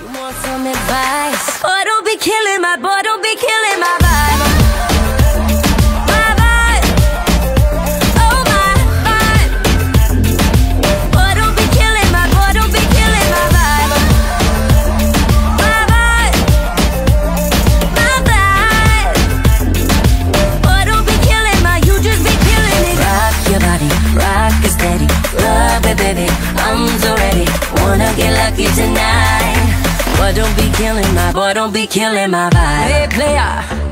You want some advice? Boy, don't be killing my boy, don't be killing my vibe. Oh, my vibe. Oh, don't be killing my boy, don't be killing my vibe. My vibe. My vibe. Boy, don't be killing my, you just be killing it. Rock your body, rock it steady. Love it, baby, I'm so ready. Wanna get lucky tonight be killing my boy, don't be killing my vibe. Hey, player.